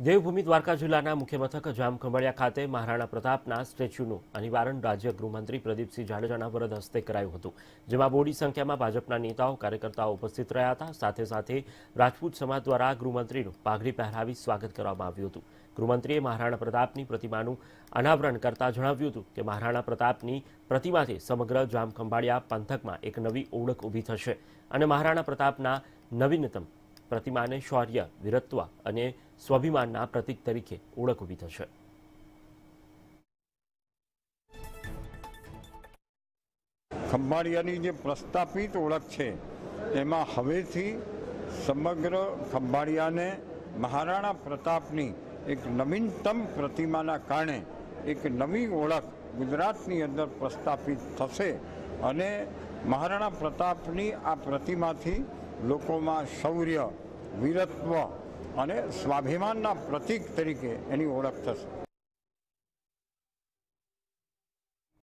દેવભૂમિ દ્વારકા જિલ્લાના મુખ્ય મથક જામખંભાળિયા ખાતે મહારાણા પ્રતાપના સ્ટેચ્યુનું અનિવારણ રાજ્ય ગૃહમંત્રી પ્રદીપસિંહ જાડેજાના વરદ હસ્તે કરાયું હતું, જેમાં બોડી સંખ્યામાં ભાજપના નેતાઓ, કાર્યકર્તાઓ ઉપસ્થિત રહ્યા હતા. સાથે સાથે રાજપૂત સમાજ દ્વારા ગૃહમંત્રીનું પાઘડી પહેરાવી સ્વાગત કરવામાં આવ્યું હતું. ગૃહમંત્રીએ મહારાણા પ્રતાપની પ્રતિમાનું અનાવરણ કરતા જણાવ્યું હતું કે મહારાણા પ્રતાપની પ્રતિમાથી સમગ્ર જામખંભાળિયા પંથકમાં એક નવી ઓળખ ઊભી થશે અને મહારાણા પ્રતાપના નવીનતમ પ્રતિમાને શૌર્ય, વીરત્વ અને સ્વાભિમાનના પ્રતીક તરીકે ઓળખ ઊભી થશે. ખંભાળિયાની જે પ્રસ્થાપિત ઓળખ છે, એમાં હવેથી સમગ્ર ખંભાળિયાને મહારાણા પ્રતાપની એક નવીનતમ પ્રતિમાના કારણે એક નવી ઓળખ ગુજરાતની અંદર પ્રસ્થાપિત થશે અને મહારાણા પ્રતાપની આ પ્રતિમાથી લોકોમાં શૌર્ય વીરત્વ અને સ્વાભિમાનના પ્રતીક તરીકે એની ઓળખ થશે.